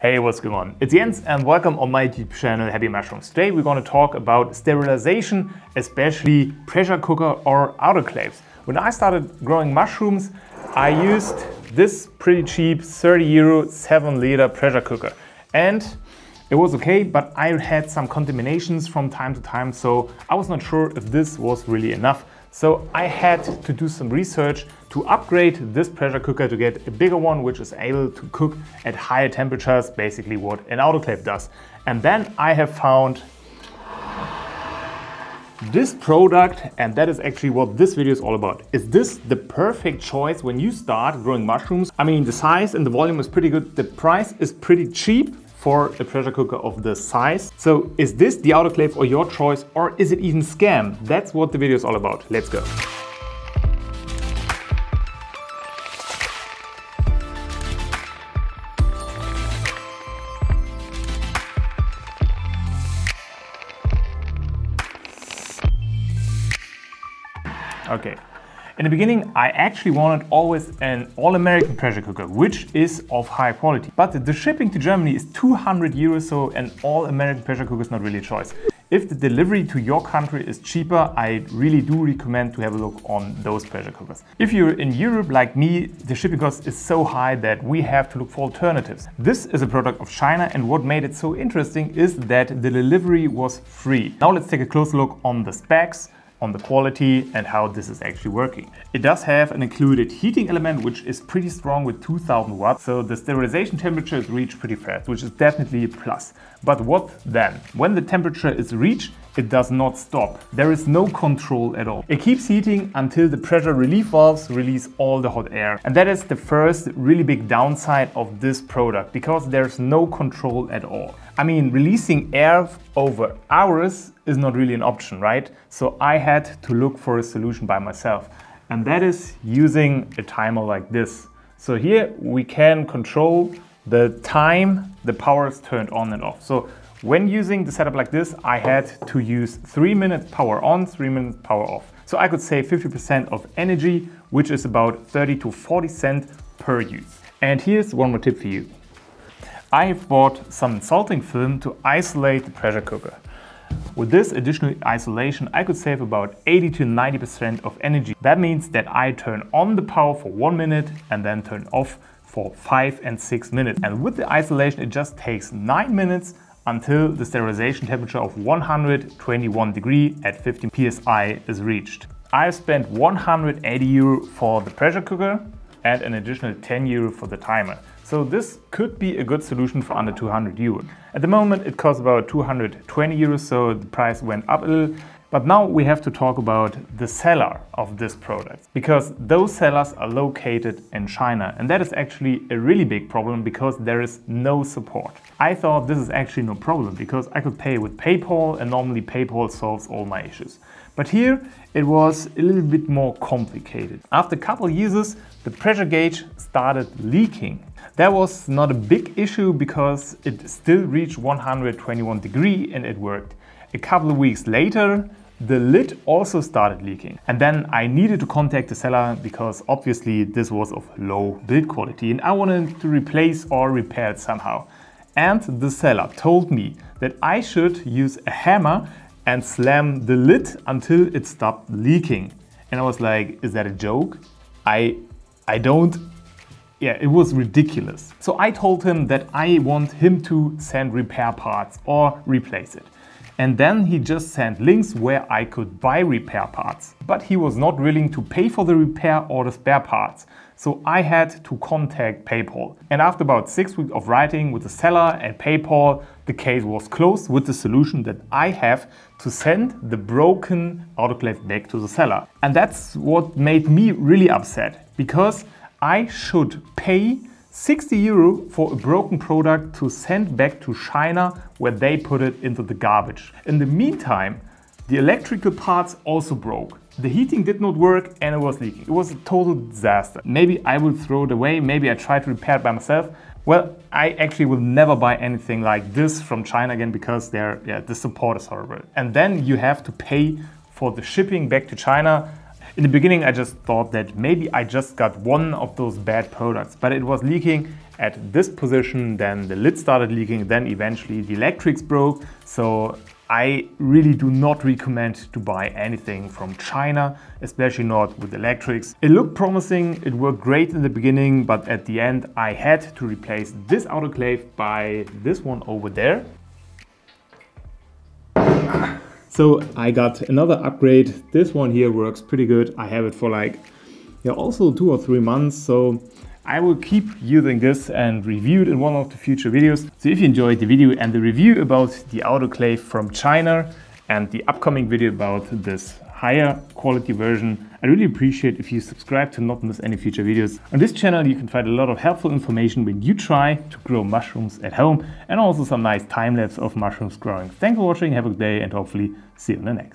Hey, what's going on? It's Jens and welcome on my YouTube channel Happy Mushrooms. Today we're going to talk about sterilization, especially pressure cooker or autoclaves. When I started growing mushrooms, I used this pretty cheap 30 euro 7 liter pressure cooker. And it was okay, but I had some contaminations from time to time, so I was not sure if this was really enough. So I had to do some research to upgrade this pressure cooker to get a bigger one which is able to cook at higher temperatures, basically what an autoclave does. And then I have found this product and that is actually what this video is all about. Is this the perfect choice when you start growing mushrooms? I mean the size and the volume is pretty good, the price is pretty cheap for a pressure cooker of this size. So is this the autoclave or your choice or is it even scam? That's what the video is all about. Let's go. Okay, in the beginning, I actually wanted always an all-American pressure cooker, which is of high quality. But the shipping to Germany is 200 euros, so an all-American pressure cooker is not really a choice. If the delivery to your country is cheaper, I really do recommend to have a look on those pressure cookers. If you're in Europe like me, the shipping cost is so high that we have to look for alternatives. This is a product of China and what made it so interesting is that the delivery was free. Now let's take a closer look on the specs, on the quality and how this is actually working. It does have an included heating element which is pretty strong with 2000 watts, so the sterilization temperature is reached pretty fast, which is definitely a plus. But what then? When the temperature is reached, it does not stop. There is no control at all. It keeps heating until the pressure relief valves release all the hot air. And that is the first really big downside of this product because there's no control at all. I mean, releasing air over hours is not really an option, right? So I had to look for a solution by myself. And that is using a timer like this. So here we can control the time the power is turned on and off. So when using the setup like this, I had to use three minutes power on, three minutes power off. So I could save 50% of energy, which is about 30 to 40 cents per use. And here's one more tip for you. I have bought some salting film to isolate the pressure cooker. With this additional isolation, I could save about 80 to 90% of energy. That means that I turn on the power for one minute and then turn off for five and six minutes. And with the isolation, it just takes nine minutes until the sterilization temperature of 121 degree at 15 psi is reached. I've spent 180 euro for the pressure cooker and an additional 10 euro for the timer. So this could be a good solution for under 200 euro. At the moment it costs about 220 euros, so the price went up a little. But now we have to talk about the seller of this product because those sellers are located in China and that is actually a really big problem because there is no support. I thought this is actually no problem because I could pay with PayPal and normally PayPal solves all my issues. But here it was a little bit more complicated. After a couple uses, the pressure gauge started leaking. That was not a big issue because it still reached 121 degree and it worked. A couple of weeks later, the lid also started leaking. And then I needed to contact the seller because obviously this was of low build quality and I wanted to replace or repair it somehow. And the seller told me that I should use a hammer and slam the lid until it stopped leaking. And I was like, is that a joke? I, I don't yeah, it was ridiculous. So I told him that I want him to send repair parts or replace it. And then he just sent links where I could buy repair parts. But he was not willing to pay for the repair or the spare parts. So I had to contact PayPal. And after about six weeks of writing with the seller and PayPal, the case was closed with the solution that I have to send the broken autoclave back to the seller. And that's what made me really upset because I should pay 60 euro for a broken product to send back to China where they put it into the garbage. In the meantime, the electrical parts also broke. The heating did not work and it was leaking. It was a total disaster. Maybe I will throw it away, maybe I try to repair it by myself. Well, I actually will never buy anything like this from China again because their yeah, the support is horrible. And then you have to pay for the shipping back to China in the beginning, I just thought that maybe I just got one of those bad products, but it was leaking at this position, then the lid started leaking, then eventually the electrics broke. So I really do not recommend to buy anything from China, especially not with electrics. It looked promising, it worked great in the beginning, but at the end I had to replace this autoclave by this one over there. So I got another upgrade. This one here works pretty good. I have it for like, yeah, also two or three months. So I will keep using this and review it in one of the future videos. So if you enjoyed the video and the review about the autoclave from China and the upcoming video about this higher quality version, I really appreciate if you subscribe to not miss any future videos. On this channel you can find a lot of helpful information when you try to grow mushrooms at home and also some nice time lapse of mushrooms growing. Thanks for watching, have a good day and hopefully see you in the next.